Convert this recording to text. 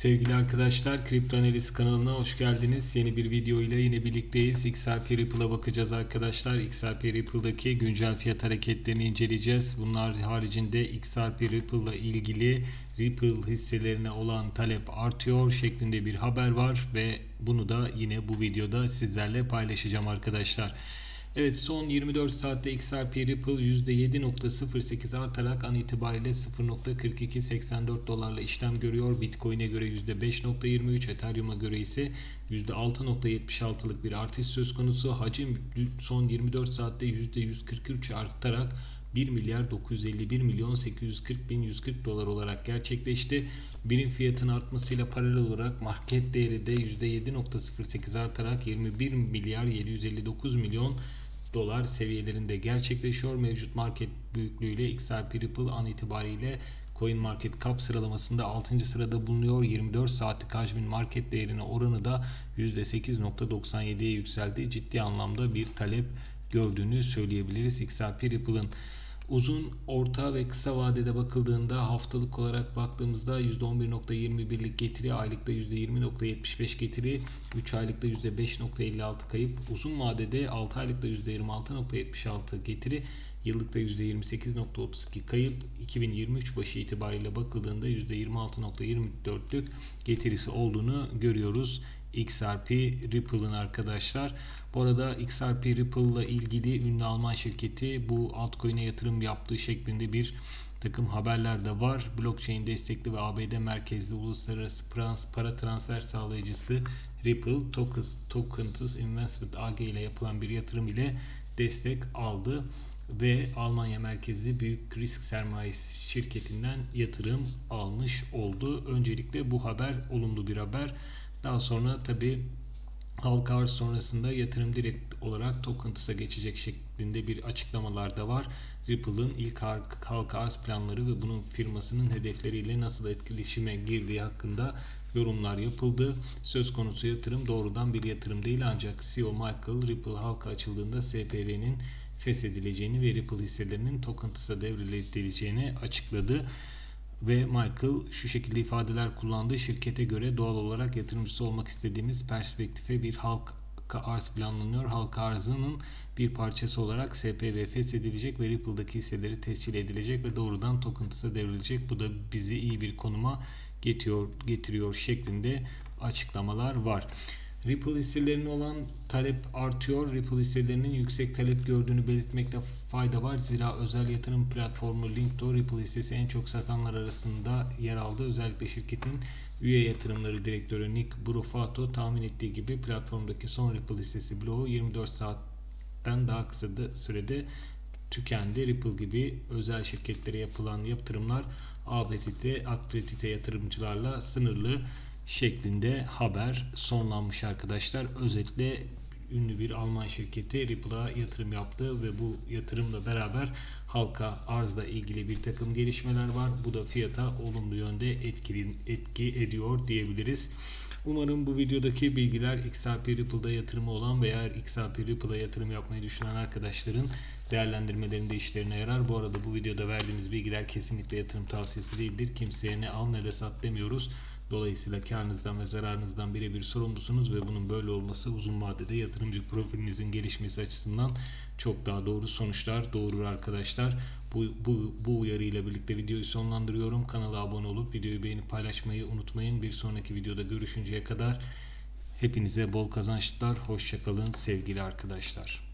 Sevgili arkadaşlar, Kripto Analiz kanalına hoş geldiniz. Yeni bir video ile yine birlikteyiz. XRP Ripple'a bakacağız arkadaşlar. XRP Ripple'daki güncel fiyat hareketlerini inceleyeceğiz. Bunlar haricinde XRP Ripple'la ilgili Ripple hisselerine olan talep artıyor şeklinde bir haber var ve bunu da yine bu videoda sizlerle paylaşacağım arkadaşlar. Evet son 24 saatte XRP Ripple %7.08 artarak an itibariyle 0.4284 dolarla işlem görüyor. Bitcoin'e göre %5.23, Ethereum'a göre ise %6.76'lık bir artış söz konusu. Hacim son 24 saatte %143 artarak 1 milyar 951 milyon 840 bin 140 dolar olarak gerçekleşti. Birim fiyatın artmasıyla paralel olarak market değeri de %7.08 artarak 21 milyar 759 milyon dolar seviyelerinde gerçekleşiyor. Mevcut market büyüklüğüyle XRP Ripple an itibariyle Coin Market Cap sıralamasında 6. sırada bulunuyor. 24 saatlik hacmin market değerine oranı da %8.97'ye yükseldi. Ciddi anlamda bir talep gördüğünü söyleyebiliriz XRP Ripple'ın. Uzun, orta ve kısa vadede bakıldığında haftalık olarak baktığımızda %11.21'lik getiri, aylıkta %20.75 getiri, 3 aylıkta %5.56 kayıp, uzun vadede 6 aylıkta %26.76 getiri, yıllıkta %28.32 kayıp, 2023 başı itibariyle bakıldığında %26.24'lük getirisi olduğunu görüyoruz. XRP Ripple'ın arkadaşlar. Bu arada XRP Ripple ile ilgili ünlü Alman şirketi bu altcoin'e yatırım yaptığı şeklinde bir takım haberler de var. Blockchain destekli ve ABD merkezli uluslararası para transfer sağlayıcısı Ripple Tokens Investment AG ile yapılan bir yatırım ile destek aldı ve Almanya merkezli büyük risk sermayesi şirketinden yatırım almış oldu. Öncelikle bu haber olumlu bir haber. Daha sonra tabi halka arz sonrasında yatırım direkt olarak Tokents'a geçecek şeklinde bir açıklamalar da var. Ripple'ın ilk halka arz planları ve bunun firmasının hedefleriyle nasıl etkileşime girdiği hakkında yorumlar yapıldı. Söz konusu yatırım doğrudan bir yatırım değil ancak CEO Michael Ripple halka açıldığında SPV'nin feshedileceğini ve Ripple hisselerinin Tokents'a devredileceğini açıkladı ve Michael şu şekilde ifadeler kullandı. Şirkete göre doğal olarak yatırımcısı olmak istediğimiz perspektife bir halk arz planlanıyor. Halka arzının bir parçası olarak SPV feshedilecek ve Ripple'daki hisseleri tescil edilecek ve doğrudan Tokents'a devrilecek. Bu da bizi iyi bir konuma getiriyor, getiriyor şeklinde açıklamalar var. Ripple hisselerine olan talep artıyor. Ripple hisselerinin yüksek talep gördüğünü belirtmekte fayda var. Zira özel yatırım platformu Linkto Ripple hissesi en çok satanlar arasında yer aldı. Özellikle şirketin üye yatırımları direktörü Nick Brufato tahmin ettiği gibi platformdaki son Ripple hissesi bloğu 24 saatten daha kısa sürede tükendi. Ripple gibi özel şirketlere yapılan yatırımlar ABTT, Akredite yatırımcılarla sınırlı şeklinde haber sonlanmış arkadaşlar. Özetle ünlü bir Alman şirketi Ripple'a yatırım yaptı ve bu yatırımla beraber halka arzla ilgili bir takım gelişmeler var. Bu da fiyata olumlu yönde etkili, etki ediyor diyebiliriz. Umarım bu videodaki bilgiler XRP Ripple'da yatırımı olan veya XRP Ripple'a yatırım yapmayı düşünen arkadaşların değerlendirmelerinde işlerine yarar. Bu arada bu videoda verdiğimiz bilgiler kesinlikle yatırım tavsiyesi değildir. Kimseye ne al ne de sat demiyoruz. Dolayısıyla karınızdan ve zararınızdan birebir sorumlusunuz ve bunun böyle olması uzun vadede yatırımcı profilinizin gelişmesi açısından çok daha doğru sonuçlar doğurur arkadaşlar. Bu, bu, bu uyarı ile birlikte videoyu sonlandırıyorum. Kanala abone olup videoyu beğenip paylaşmayı unutmayın. Bir sonraki videoda görüşünceye kadar hepinize bol kazançlar. Hoşçakalın sevgili arkadaşlar.